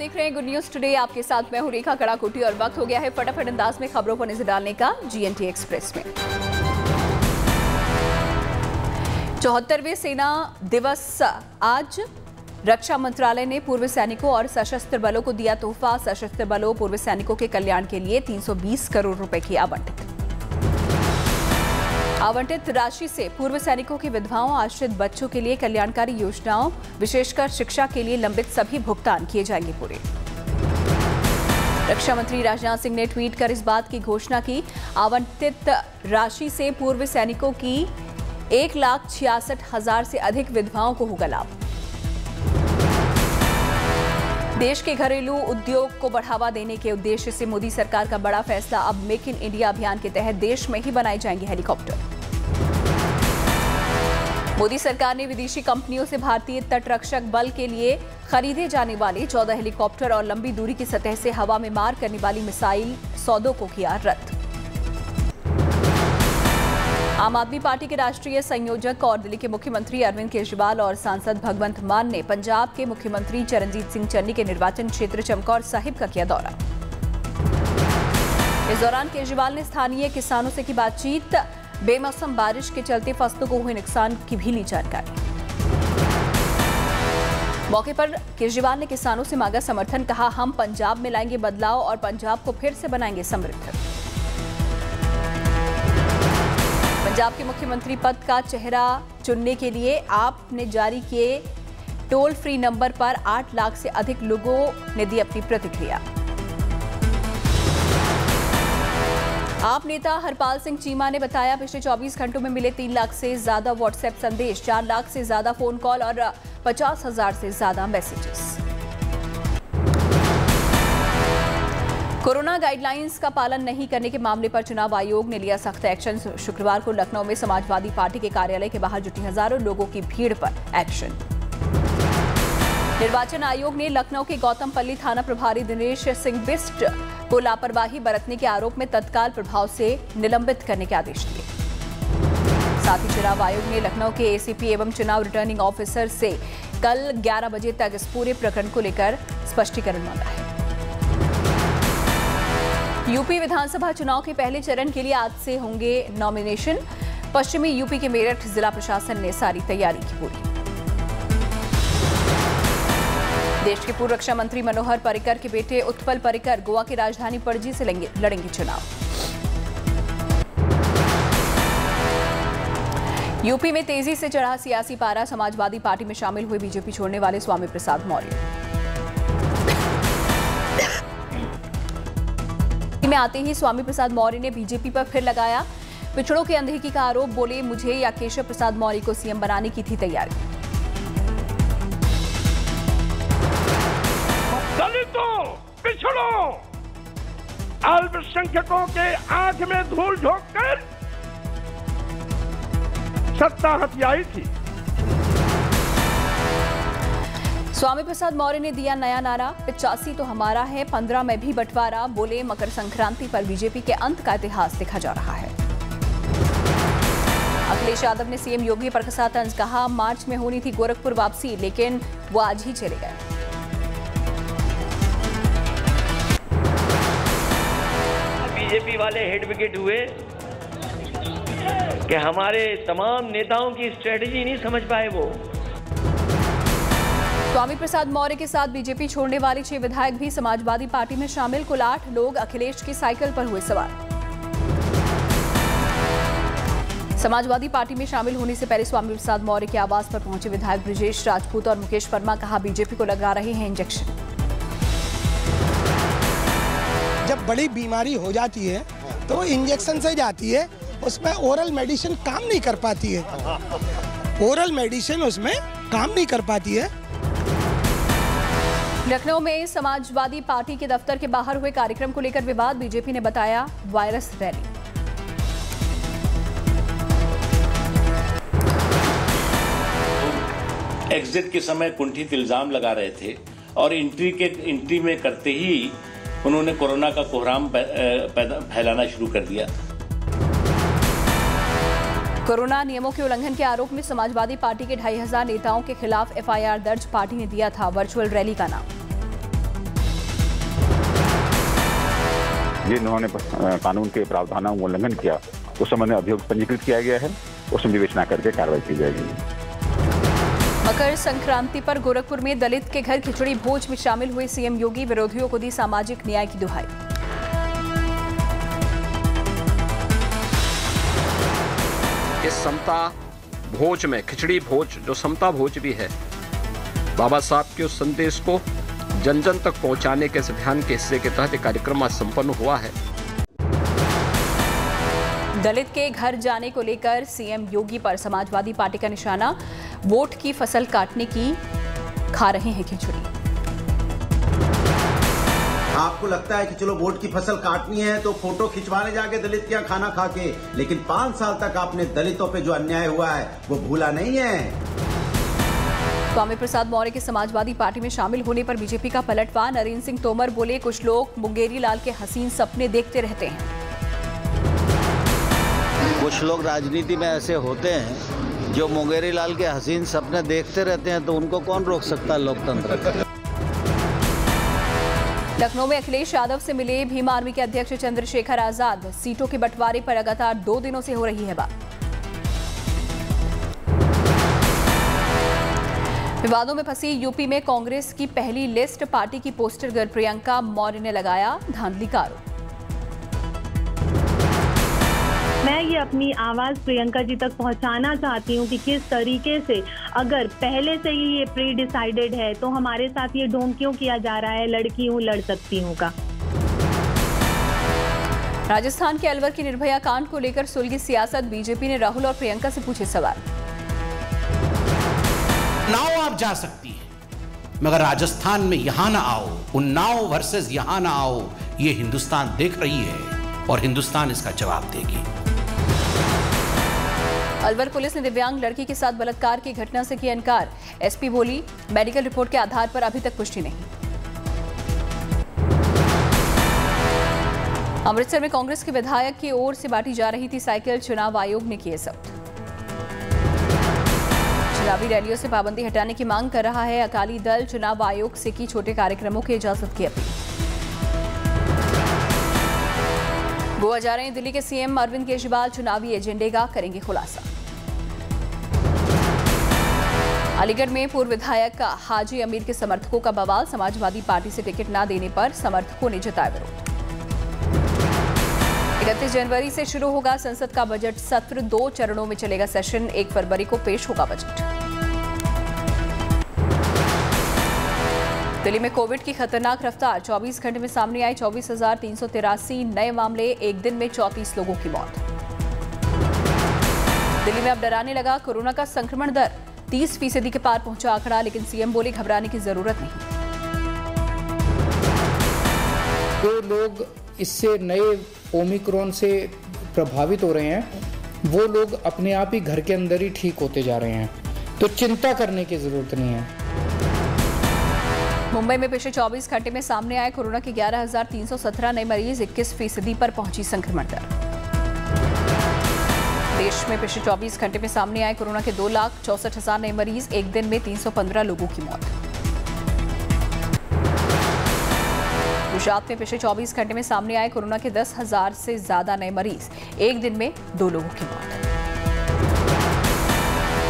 देख रहे हैं गुड न्यूज़ टुडे आपके साथ मैं हूँ रेखा कड़ाकोटी और वक्त हो गया है फटाफट अंदाज में खबरों पर नज़र डालने का जीएनटी एक्सप्रेस में। चौहत्तरवें सेना दिवस, आज रक्षा मंत्रालय ने पूर्व सैनिकों और सशस्त्र बलों को दिया तोहफा। सशस्त्र बलों पूर्व सैनिकों के कल्याण के लिए 320 करोड़ रुपए की आवंटित। आवंटित राशि से पूर्व सैनिकों की विधवाओं, आश्रित बच्चों के लिए कल्याणकारी योजनाओं, विशेषकर शिक्षा के लिए लंबित सभी भुगतान किए जाएँगे पूरे। रक्षा मंत्री राजनाथ सिंह ने ट्वीट कर इस बात की घोषणा की। आवंटित राशि से पूर्व सैनिकों की एक लाख छियासठ हज़ार से अधिक विधवाओं को होगा लाभ। देश के घरेलू उद्योग को बढ़ावा देने के उद्देश्य से मोदी सरकार का बड़ा फैसला अब मेक इन इंडिया अभियान के तहत देश में ही बनाए जाएँगे हेलीकॉप्टर। मोदी सरकार ने विदेशी कंपनियों से भारतीय तटरक्षक बल के लिए खरीदे जाने वाले चौदह हेलीकॉप्टर और लंबी दूरी की सतह से हवा में मार करने वाली मिसाइल सौदों को किया रद्द। आम आदमी पार्टी के राष्ट्रीय संयोजक और दिल्ली के मुख्यमंत्री अरविंद केजरीवाल और सांसद भगवंत मान ने पंजाब के मुख्यमंत्री चरणजीत सिंह चन्नी के निर्वाचन क्षेत्र चमकौर साहिब का किया दौरा। इस दौरान केजरीवाल ने स्थानीय किसानों से की बातचीत बेमौसम बारिश के चलते फ़सलों को हुए नुकसान की भी ली जानकारी। मौके पर केजरीवाल ने किसानों से मांगा समर्थन, कहा, हम पंजाब में लाएँगे बदलाव और पंजाब को फिर से बनाएँगे समृद्ध। पंजाब के मुख्यमंत्री पद का चेहरा चुनने के लिए आपने जारी किए टोल फ्री नंबर पर 8 लाख से अधिक लोगों ने दी अपनी प्रतिक्रिया। आप नेता हरपाल सिंह चीमा ने बताया, पिछले 24 घंटों में मिले तीन लाख से ज़्यादा व्हाट्सएप संदेश, चार लाख से ज़्यादा फ़ोन कॉल और पचास हज़ार से ज़्यादा मैसेजेस। कोरोना गाइडलाइंस का पालन नहीं करने के मामले पर चुनाव आयोग ने लिया सख्त एक्शन। शुक्रवार को लखनऊ में समाजवादी पार्टी के कार्यालय के बाहर जुटी हज़ारों लोगों की भीड़ पर एक्शन। निर्वाचन आयोग ने लखनऊ के गौतमपल्ली थाना प्रभारी दिनेश सिंह बिस्ट को लापरवाही बरतने के आरोप में तत्काल प्रभाव से निलंबित करने के आदेश दिए। साथ ही चुनाव आयोग ने लखनऊ के एसीपी एवं चुनाव रिटर्निंग ऑफिसर से कल 11 बजे तक इस पूरे प्रकरण को लेकर स्पष्टीकरण मांगा है। यूपी विधानसभा चुनाव के पहले चरण के लिए आज से होंगे नॉमिनेशन। पश्चिमी यूपी के मेरठ जिला प्रशासन ने सारी तैयारी की पूरी। देश के पूर्व रक्षा मंत्री मनोहर पर्रिकर के बेटे उत्पल पर्रिकर गोवा की राजधानी पणजी से लड़ेंगे चुनाव। यूपी में तेज़ी से चढ़ा सियासी पारा, समाजवादी पार्टी में शामिल हुए बीजेपी छोड़ने वाले स्वामी प्रसाद मौर्य। में आते ही स्वामी प्रसाद मौर्य ने बीजेपी पर फिर लगाया पिछड़ों की अनदेखी का आरोप, बोले, मुझे या केशव प्रसाद मौर्य को सीएम बनाने की थी तैयारी। पिछड़ों अल्पसंख्यकों के आँख में धूल झोंक कर सत्ता हथियाई थी। स्वामी प्रसाद मौर्य ने दिया नया नारा, पिचासी तो हमारा है, पंद्रह में भी बंटवारा, बोले मकर संक्रांति पर बीजेपी के अंत का इतिहास लिखा जा रहा है। अखिलेश यादव ने सीएम योगी पर कसा तंज कहा, मार्च में होनी थी गोरखपुर वापसी, लेकिन वो आज ही चले गए। बीजेपी वाले हेड विकेट हुए कि हमारे तमाम नेताओं की स्ट्रेटजी नहीं समझ पाए वो। स्वामी प्रसाद मौर्य के साथ बीजेपी छोड़ने वाले छह विधायक भी समाजवादी पार्टी में शामिल। कुल आठ लोग अखिलेश की साइकिल पर हुए सवार समाजवादी पार्टी में शामिल होने से पहले स्वामी प्रसाद मौर्य के आवास पर पहुँचे विधायक ब्रजेश राजपूत और मुकेश वर्मा कहा, बीजेपी को लगा रहे हैं इंजेक्शन जब बड़ी बीमारी हो जाती है तो वो इंजेक्शन से जाती है उसमें ओरल मेडिसिन काम नहीं कर पाती है। ओरल मेडिसिन उसमें काम नहीं कर पाती है। लखनऊ में समाजवादी पार्टी के दफ्तर के बाहर हुए कार्यक्रम को लेकर विवाद बीजेपी ने बताया वायरस रैली। एग्जिट के समय कुंठित इल्ज़ाम लगा रहे थे और एंट्री के एंट्री में करते ही उन्होंने कोरोना का कोहराम फैलाना शुरू कर दिया। कोरोना नियमों के उल्लंघन के आरोप में समाजवादी पार्टी के ढाई हज़ार नेताओं के खिलाफ एफआईआर दर्ज पार्टी ने दिया था वर्चुअल रैली का नाम। जिन्होंने कानून के प्रावधानों का उल्लंघन किया। उस समय अभियोग पंजीकृत किया गया है। उसमें विवेचना करके कार्रवाई की जाएगी। मकर संक्रांति पर गोरखपुर में दलित के घर खिचड़ी भोज में शामिल हुए सीएम योगी विरोधियों को दी सामाजिक न्याय की दुहाई। इस समता भोज में, खिचड़ी भोज, जो समता भोज भी है, बाबा साहब के उस संदेश को जन जन तक पहुँचाने के अभियान के हिस्से के तहत कार्यक्रम आज संपन्न हुआ है। दलित के घर जाने को लेकर सीएम योगी पर समाजवादी पार्टी का निशाना वोट की फ़सल काटने की खा रहे हैं खिचड़ी। आपको लगता है कि चलो वोट की फ़सल काटनी है तो फ़ोटो खिंचवाने जाके दलित क्या खाना खा के लेकिन पाँच साल तक आपने दलितों पे जो अन्याय हुआ है वो भूला नहीं है। स्वामी प्रसाद मौर्य के समाजवादी पार्टी में शामिल होने पर बीजेपी का पलटवार नरेंद्र सिंह तोमर बोले कुछ लोग मुंगेरी लाल के हसीन सपने देखते रहते हैं। कुछ लोग राजनीति में ऐसे होते हैं जो मुंगेरी लाल के हसीन सपने देखते रहते हैं तो उनको कौन रोक सकता है लोकतंत्र? लखनऊ में अखिलेश यादव से मिले भीम आर्मी के अध्यक्ष चंद्रशेखर आज़ाद। सीटों के बंटवारे पर लगातार दो दिनों से हो रही है बात। विवादों में फंसी यूपी में कांग्रेस की पहली लिस्ट, पार्टी की पोस्टर गर्ल प्रियंका मौर्य ने लगाया धांधली का आरोप। मैं ये अपनी आवाज़ प्रियंका जी तक पहुंचाना चाहती हूँ कि किस तरीके से अगर पहले से ही ये प्री डिसाइडेड है तो हमारे साथ ये ढोंग क्यों किया जा रहा है? लड़की हूँ लड़ सकती हूँ का। राजस्थान के अलवर की निर्भया कांड को लेकर सुलगी सियासत बीजेपी ने राहुल और प्रियंका से पूछे सवाल। नाव आप जा सकती है मगर राजस्थान में यहाँ ना आओ उन्नाव वर्सेस यहाँ ना आओ ये हिंदुस्तान देख रही है और हिंदुस्तान इसका जवाब देगी। अलवर पुलिस ने दिव्यांग लड़की के साथ बलात्कार की घटना से किया इनकार। एसपी बोली, मेडिकल रिपोर्ट के आधार पर अभी तक पुष्टि नहीं। अमृतसर में कांग्रेस के विधायक की ओर से बांटी जा रही थी साइकिल, चुनाव आयोग ने किए जब्त। चुनावी रैलियों से पाबंदी हटाने की मांग कर रहा है अकाली दल, चुनाव आयोग से की छोटे कार्यक्रमों की इजाज़त की अपील। गोवा जा रहे हैं दिल्ली के सीएम अरविंद केजरीवाल, चुनावी एजेंडे का करेंगे खुलासा। अलीगढ़ में पूर्व विधायक हाजी अमीर के समर्थकों का बवाल, समाजवादी पार्टी से टिकट न देने पर समर्थकों ने जताया विरोध। इकतीस जनवरी से शुरू होगा संसद का बजट सत्र, दो चरणों में चलेगा सेशन, एक फरवरी को पेश होगा बजट। दिल्ली में कोविड की खतरनाक रफ्तार। 24 घंटे में सामने आई चौबीस नए मामले, एक दिन में 34 लोगों की मौत। दिल्ली में अब डराने लगा कोरोना का संक्रमण दर। 30 फ़ीसदी के पार पहुँचा आंकड़ा, लेकिन सीएम बोले घबराने की ज़रूरत नहीं। जो लोग इससे नए ओमिक्रॉन से प्रभावित हो रहे हैं, वो लोग अपने आप ही घर के अंदर ही ठीक होते जा रहे हैं। तो चिंता करने की ज़रूरत नहीं है। मुंबई में पिछले 24 घंटे में सामने आए कोरोना के 11,317 नए मरीज़ 21 फ़ीसदी पर पहुँची संक्रमण दर। देश में पिछले 24 घंटे में सामने आए कोरोना के दो लाख चौसठ हज़ार नए मरीज़ एक दिन में 315 लोगों की मौत। गुजरात में पिछले 24 घंटे में सामने आए कोरोना के दस हज़ार से ज़्यादा नए मरीज़ एक दिन में दो लोगों की मौत।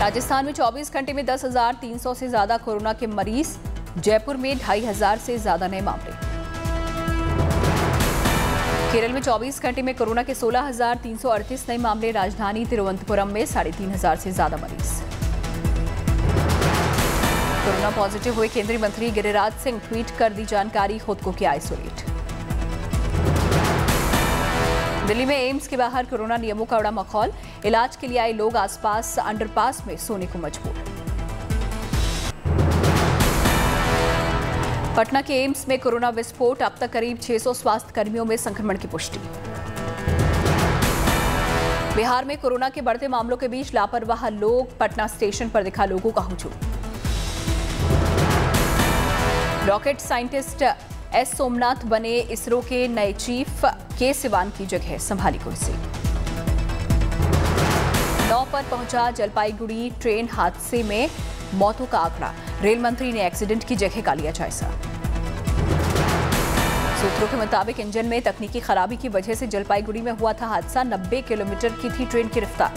राजस्थान में 24 घंटे में 10,300 से ज़्यादा कोरोना के मरीज़ जयपुर में ढाई हज़ार से ज़्यादा नए मामले। केरल में 24 घंटे में कोरोना के 16,338 नए मामले राजधानी तिरुवनंतपुरम में साढ़े तीन हज़ार से ज़्यादा मरीज़। कोरोना पॉजिटिव हुए केंद्रीय मंत्री गिरिराज सिंह ट्वीट कर दी जानकारी खुद को किया आइसोलेट। दिल्ली में एम्स के बाहर कोरोना नियमों का उड़ा मखौल। इलाज के लिए आए लोग आसपास अंडरपास में सोने को मजबूर। पटना के एम्स में कोरोना विस्फोट, अब तक करीब 600 स्वास्थ्य कर्मियों में संक्रमण की पुष्टि। बिहार में कोरोना के बढ़ते मामलों के बीच लापरवाह लोग, पटना स्टेशन पर दिखा लोगों का हुजूम रॉकेट साइंटिस्ट एस सोमनाथ बने इसरो के नए चीफ, के सिवान की जगह संभाली कुर्सी। नौ पर पहुँचा जलपाईगुड़ी ट्रेन हादसे में मौतों का आंकड़ा। रेल मंत्री ने एक्सीडेंट की जगह का लिया जायजा। सूत्रों के मुताबिक इंजन में तकनीकी खराबी की वजह से जलपाईगुड़ी में हुआ था हादसा। 90 किलोमीटर की थी ट्रेन की रफ्तार।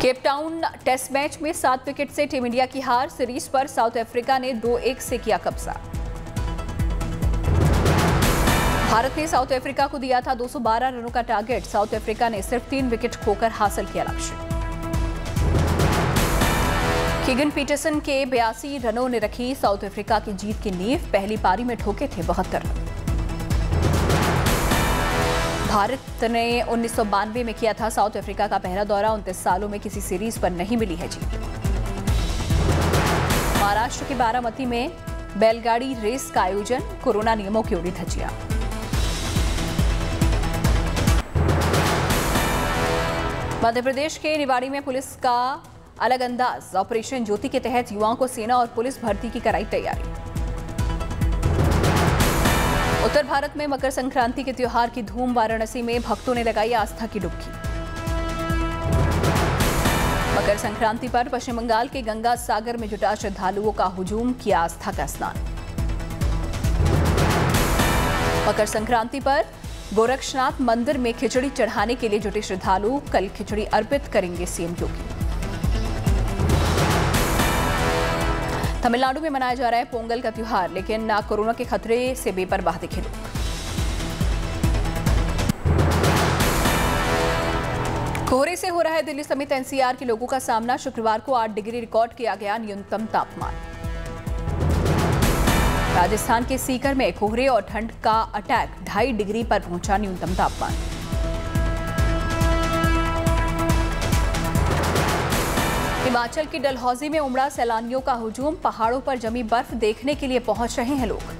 केपटाउन टेस्ट मैच में सात विकेट से टीम इंडिया की हार। सीरीज़ पर साउथ अफ्रीका ने दो एक से किया कब्जा। भारत ने साउथ अफ्रीका को दिया था 212 रनों का टारगेट। साउथ अफ्रीका ने सिर्फ़ तीन विकेट खोकर हासिल किया लक्ष्य। किगन पीटरसन के बयासी रनों ने रखी साउथ अफ्रीका की जीत की नींव। पहली पारी में ठोके थे बहत्तर रन। भारत ने उन्नीस सौ बानवे में किया था साउथ अफ्रीका का पहला दौरा। उनतीस सालों में किसी सीरीज़ पर नहीं मिली है जीत। महाराष्ट्र के बारामती में बैलगाड़ी रेस का आयोजन। कोरोना नियमों की उड़ी धज्जियाँ। मध्य प्रदेश के निवाड़ी में पुलिस का अलग अंदाज ऑपरेशन ज्योति के तहत युवाओं को सेना और पुलिस भर्ती की कराई तैयारी। उत्तर भारत में मकर संक्रांति के त्योहार की धूम वाराणसी में भक्तों ने लगाई आस्था की डुबकी। मकर संक्रांति पर पश्चिम बंगाल के गंगा सागर में जुटा श्रद्धालुओं का हुजूम, किया आस्था का स्नान। मकर संक्रांति पर गोरक्षनाथ मंदिर में खिचड़ी चढ़ाने के लिए जुटे श्रद्धालु कल खिचड़ी अर्पित करेंगे सीएम योगी। तमिलनाडु में मनाया जा रहा है पोंगल का त्यौहार, लेकिन कोरोना के खतरे से बेपरवाह दिखे लोग। कोहरे से हो रहा है दिल्ली समेत एनसीआर के लोगों का सामना। शुक्रवार को 8 डिग्री रिकॉर्ड किया गया न्यूनतम तापमान। राजस्थान के सीकर में कोहरे और ठंड का अटैक, ढाई डिग्री पर पहुँचा न्यूनतम तापमान। हिमाचल की डलहौजी में उमड़ा सैलानियों का हुजूम, पहाड़ों पर जमी बर्फ़ देखने के लिए पहुँच रहे हैं लोग।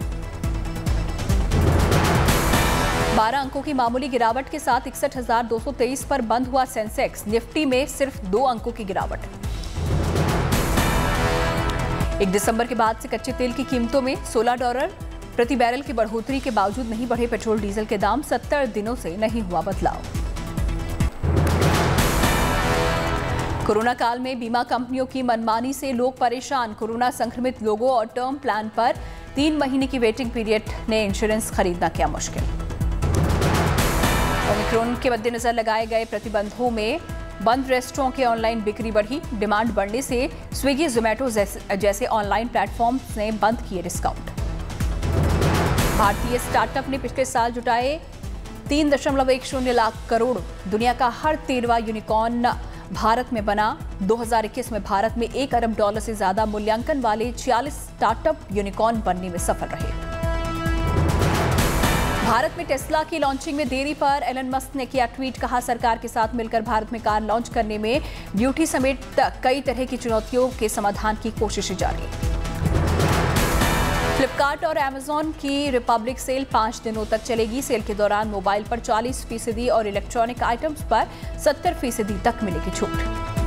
बारह अंकों की मामूली गिरावट के साथ इकसठ पर बंद हुआ सेंसेक्स, निफ्टी में सिर्फ़ दो अंकों की गिरावट। एक दिसंबर के बाद से कच्चे तेल की कीमतों में 16 डॉलर प्रति बैरल की बढ़ोतरी के बावजूद नहीं बढ़े पेट्रोल, डीजल के दाम 70 दिनों से नहीं हुआ बदलाव। कोरोना काल में बीमा कंपनियों की मनमानी से लोग परेशान। कोरोना संक्रमित लोगों और टर्म प्लान पर तीन महीने की वेटिंग पीरियड ने इंश्योरेंस खरीदना किया मुश्किल। ओमिक्रोन के मद्देनजर लगाए गए प्रतिबंधों में बंद रेस्टोरों की ऑनलाइन बिक्री बढ़ी। डिमांड बढ़ने से स्विगी जोमेटो जैसे ऑनलाइन प्लेटफॉर्म्स ने बंद किए डिस्काउंट। भारतीय स्टार्टअप ने पिछले साल जुटाए तीन दशमलव एक शून्य लाख करोड़। दुनिया का हर तेरवा यूनिकॉर्न भारत में बना। 2021 में भारत में एक अरब डॉलर से ज़्यादा मूल्यांकन वाले 46 स्टार्टअप यूनिकॉर्न बनने में सफल रहे। भारत में टेस्ला की लॉन्चिंग में देरी पर एलन मस्क ने किया ट्वीट, कहा सरकार के साथ मिलकर भारत में कार लॉन्च करने में ड्यूटी समेत कई तरह की चुनौतियों के समाधान की कोशिश जारी। फ्लिपकार्ट और अमेजॉन की रिपब्लिक सेल पाँच दिनों तक चलेगी। सेल के दौरान मोबाइल पर 40 फ़ीसदी और इलेक्ट्रॉनिक आइटम्स पर 70 फ़ीसदी तक मिलेगी छूट।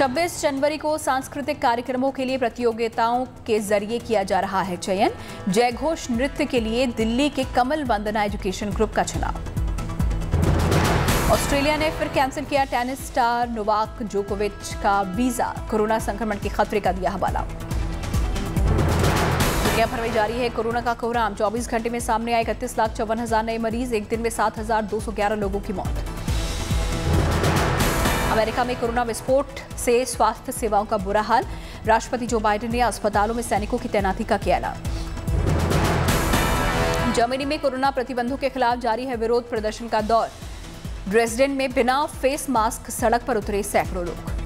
26 जनवरी को सांस्कृतिक कार्यक्रमों के लिए प्रतियोगिताओं के ज़रिए किया जा रहा है चयन। जयघोष नृत्य के लिए दिल्ली के कमल वंदना एजुकेशन ग्रुप का चुनाव। ऑस्ट्रेलिया ने फिर कैंसिल किया टेनिस स्टार नोवाक जोकोविच का वीज़ा। कोरोना संक्रमण के खतरे का दिया हवाला। दुनिया भर में जारी है कोरोना का कोहराम। 24 घंटे में सामने आए इकतीस लाख चौवन हज़ार नए मरीज़, एक दिन में सात हज़ार दो सौ ग्यारह लोगों की मौत। अमेरिका में कोरोना विस्फोट से स्वास्थ्य सेवाओं का बुरा हाल। राष्ट्रपति जो बाइडेन ने अस्पतालों में सैनिकों की तैनाती का किया ऐलान। जर्मनी में कोरोना प्रतिबंधों के खिलाफ जारी है विरोध प्रदर्शन का दौर। ड्रेसडेन में बिना फेस मास्क सड़क पर उतरे सैकड़ों लोग।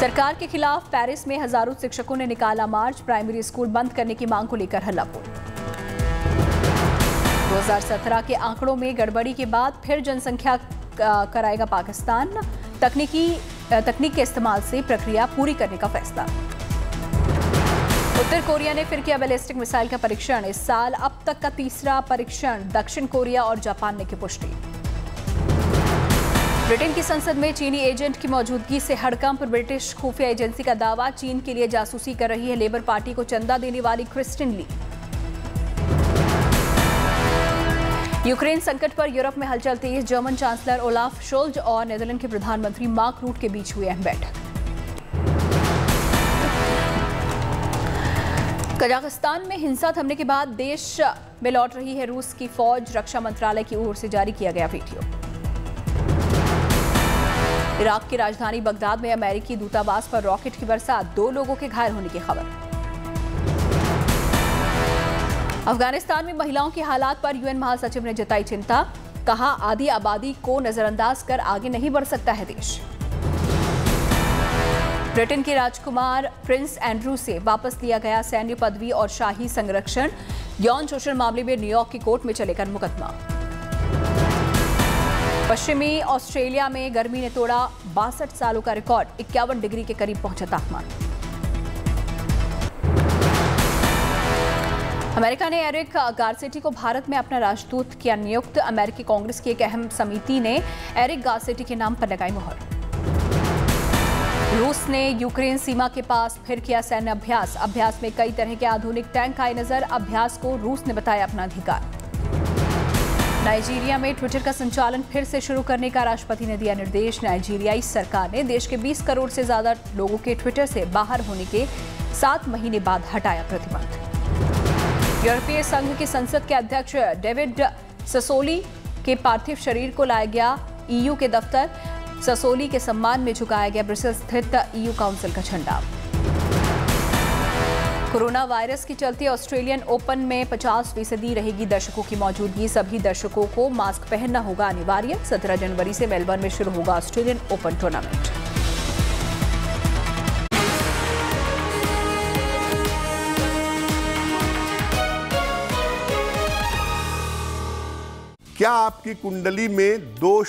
सरकार के खिलाफ पेरिस में हज़ारों शिक्षकों ने निकाला मार्च, प्राइमरी स्कूल बंद करने की मांग को लेकर हल्लाबोल 2017 के आंकड़ों में गड़बड़ी के बाद फिर जनसंख्या कराएगा पाकिस्तान। तकनीकी तकनीक के इस्तेमाल से प्रक्रिया पूरी करने का फैसला। उत्तर कोरिया ने फिर किया बैलिस्टिक मिसाइल का परीक्षण। इस साल अब तक का तीसरा परीक्षण, दक्षिण कोरिया और जापान ने की पुष्टि। ब्रिटेन की संसद में चीनी एजेंट की मौजूदगी से हड़कंप। ब्रिटिश खुफिया एजेंसी का दावा, चीन के लिए जासूसी कर रही है लेबर पार्टी को चंदा देने वाली क्रिस्टिन ली। यूक्रेन संकट पर यूरोप में हलचल तेज। जर्मन चांसलर ओलाफ शोल्ज और नेदरलैंड के प्रधानमंत्री मार्क रूट के बीच हुई अहम बैठक। कजाकिस्तान में हिंसा थमने के बाद देश में लौट रही है रूस की फौज। रक्षा मंत्रालय की ओर से जारी किया गया वीडियो। इराक की राजधानी बगदाद में अमेरिकी दूतावास पर रॉकेट की बरसात। दो लोगों के घायल होने की खबर। अफ़गानिस्तान में महिलाओं के हालात पर यूएन महासचिव ने जताई चिंता। कहा, आधी आबादी को नजरअंदाज कर आगे नहीं बढ़ सकता है देश। ब्रिटेन के राजकुमार प्रिंस एंड्रू से वापस लिया गया सैन्य पदवी और शाही संरक्षण। यौन शोषण मामले में न्यूयॉर्क की कोर्ट में चलेगा मुकदमा। पश्चिमी ऑस्ट्रेलिया में गर्मी ने तोड़ा बासठ सालों का रिकॉर्ड, इक्यावन डिग्री के करीब पहुँचा तापमान। अमेरिका ने एरिक गारसेटी को भारत में अपना राजदूत किया नियुक्त। अमेरिकी कांग्रेस की एक अहम समिति ने एरिक गारसेटी के नाम पर लगाई मुहर। रूस ने यूक्रेन सीमा के पास फिर किया सैन्य अभ्यास। अभ्यास में कई तरह के आधुनिक टैंक आए नज़र। अभ्यास को रूस ने बताया अपना अधिकार। नाइजीरिया में ट्विटर का संचालन फिर से शुरू करने का राष्ट्रपति ने दिया निर्देश। नाइजीरियाई सरकार ने देश के 20 करोड़ से ज़्यादा लोगों के ट्विटर से बाहर होने के सात महीने बाद हटाया प्रतिबंध। यूरोपीय संघ की संसद के अध्यक्ष डेविड ससोली के पार्थिव शरीर को लाया गया ईयू के दफ्तर। ससोली के सम्मान में झुकाया गया ब्रिसेल स्थित ईयू काउंसिल का झंडा। कोरोना वायरस के चलते ऑस्ट्रेलियन ओपन में 50 फ़ीसदी रहेगी दर्शकों की मौजूदगी। सभी दर्शकों को मास्क पहनना होगा अनिवार्य। 17 जनवरी से मेलबर्न में शुरू होगा ऑस्ट्रेलियन ओपन टूर्नामेंट। क्या आपकी कुंडली में दोष